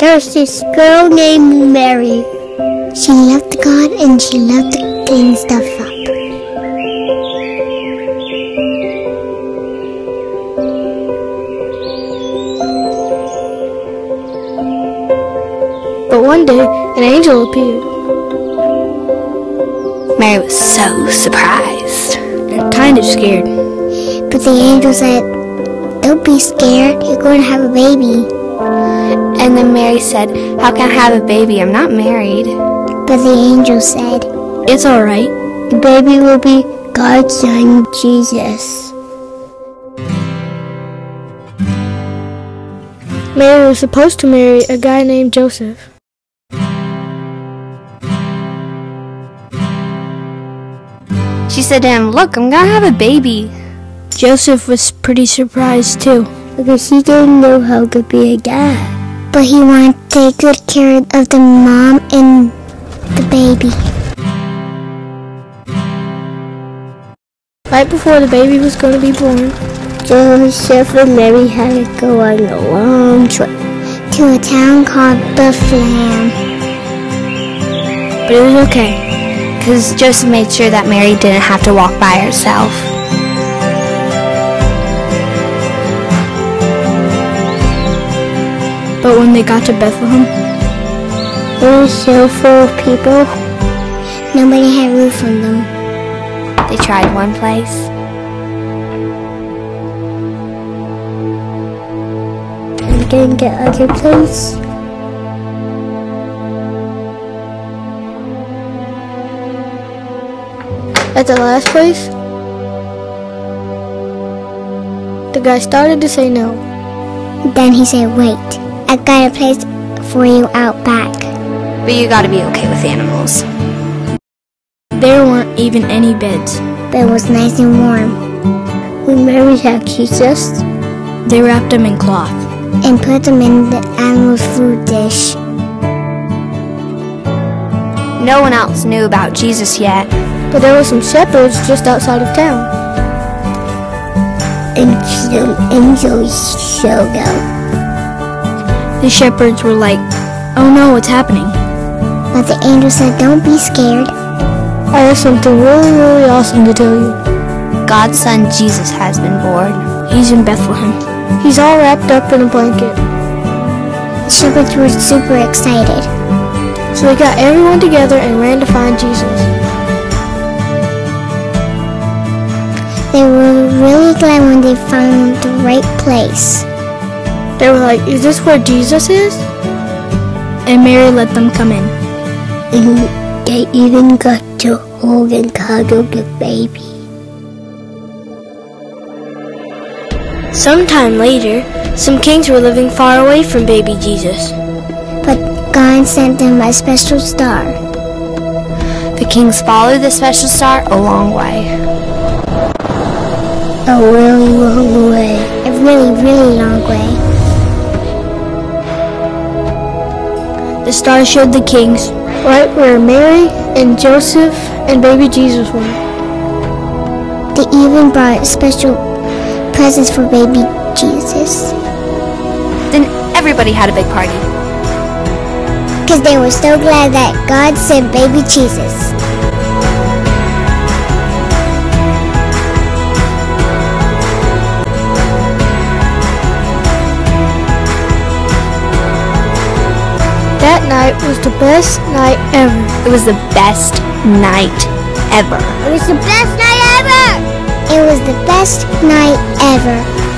There's this girl named Mary. She loved God and she loved to clean stuff up. But one day, an angel appeared Mary was so surprised. and kind of scared. But the angel said, Don't be scared, you're going to have a baby. And then Mary said, How can I have a baby? I'm not married. But the angel said, It's alright. The baby will be God's son, Jesus. Mary was supposed to marry a guy named Joseph. She said to him, Look, I'm gonna have a baby. Joseph was pretty surprised too. Because he didn't know how to be a dad. But he wanted to take good care of the mom and the baby. Right before the baby was going to be born, Joseph and Mary had to go on a long trip to a town called Bethlehem. But it was okay. Because Joseph made sure that Mary didn't have to walk by herself. But when they got to Bethlehem, It was so full of people. Nobody had room on them. They tried one place, And couldn't get other place. at the last place, the guy started to say no. Then he said, Wait, I got a place for you out back. but you gotta be okay with animals. There weren't even any beds. But it was nice and warm. When Mary had Jesus They wrapped them in cloth. and put them in the animal's food dish. No one else knew about Jesus yet. But there were some shepherds just outside of town. And some angels showed up. The shepherds were like, Oh no, what's happening? But the angel said, Don't be scared. I have something really, really awesome to tell you. God's son Jesus has been born. He's in Bethlehem. He's all wrapped up in a blanket. The shepherds were super excited. So they got everyone together and ran to find Jesus. They were really glad when they found the right place. They were like, Is this where Jesus is? And Mary let them come in. And they even got to hold and cuddle the baby. Sometime later, some kings were living far away from baby Jesus. But God sent them a special star. The kings followed the special star a long way. A really long way. A really, really long way. The star showed the kings right where Mary and Joseph and baby Jesus were. They even brought special presents for baby Jesus. Then everybody had a big party. Because they were so glad that God sent baby Jesus. That night was the best night ever. It was the best night ever. It was the best night ever! It was the best night ever.